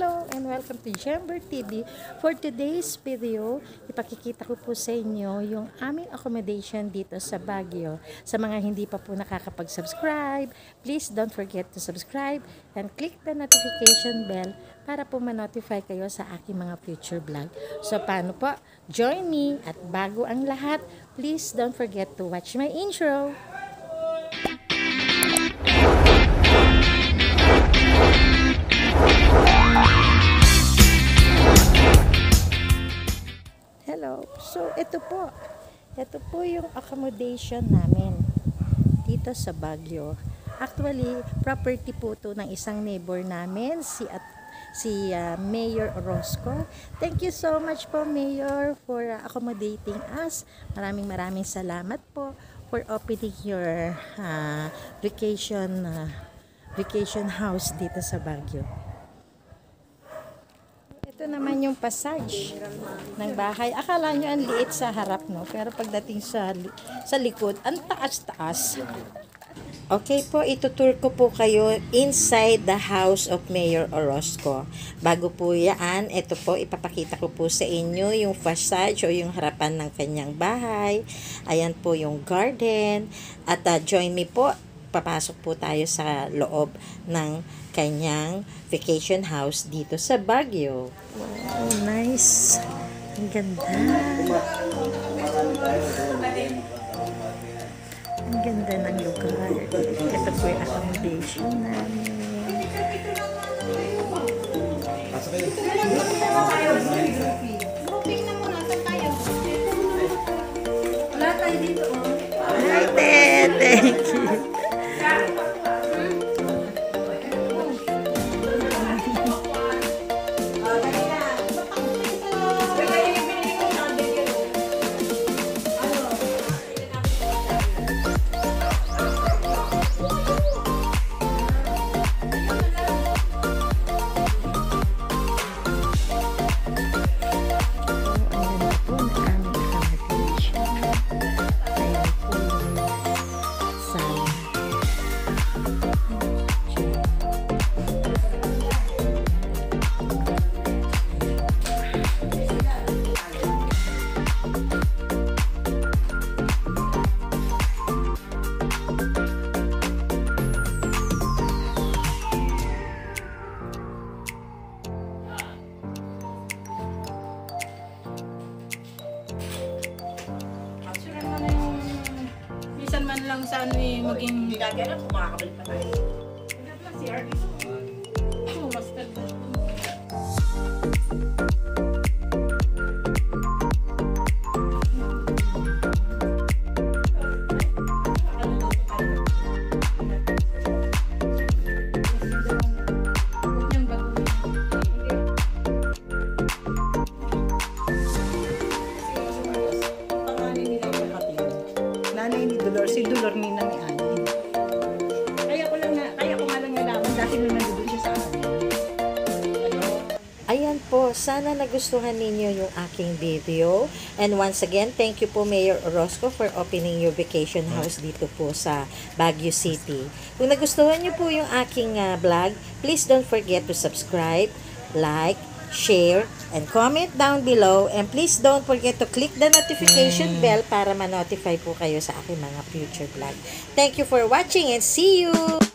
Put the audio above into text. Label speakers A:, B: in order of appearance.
A: Hello and welcome to Jember TV. For today's video, ipakikita ko po sa inyo yung aming accommodation dito sa Baguio. Sa mga hindi pa po nakakapag-subscribe, please don't forget to subscribe and click the notification bell para po ma-notify kayo sa aking mga future vlog. So paano po? Join me at bago ang lahat, please don't forget to watch my intro. Ito po. Ito po yung accommodation namin dito sa Baguio. Actually, property po to ng isang neighbor namin, si at si uh, Mayor Orozco. Thank you so much po, Mayor, for uh, accommodating us. Maraming maraming salamat po for opening your uh, vacation uh, vacation house dito sa Baguio. Yung passage ng bahay. Akala nyo ang liit sa harap, no? Pero pagdating sa, sa likod, ang taas-taas. Okay po, itutur ko po kayo inside the house of Mayor Orozco. Bago po yan, ito po, ipapakita ko po sa inyo yung facade o yung harapan ng kanyang bahay. Ayan po yung garden. At uh, join me po, papasok po tayo sa loob ng kanyang vacation house dito sa Baguio. Wow, nice. Ang ganda. Ang ganda ng lugar. Ito po yung accommodation namin.
B: Grouping na muna. Saan tayo? Wala tayo dito. oh.
A: Thank you.
B: Lang sa ano eh, maging... Hindi na gano'n, kumakabal pa tayo. Hindi na si RD. Oh, basta.
C: Dolor, si Dolor ni ni Ani. Kaya ko lang na, kaya ko nga lang nalaman dahil nung nandun siya sa amin.
A: Ayan po, sana nagustuhan ninyo yung aking video. And once again, thank you po Mayor Orozco for opening your vacation house dito po sa Baguio City. Kung nagustuhan nyo po yung aking ah, vlog, please don't forget to subscribe, like, share, and comment down below. And please don't forget to click the notification bell para ma-notify po kayo sa aking mga future vlog. Thank you for watching and see you!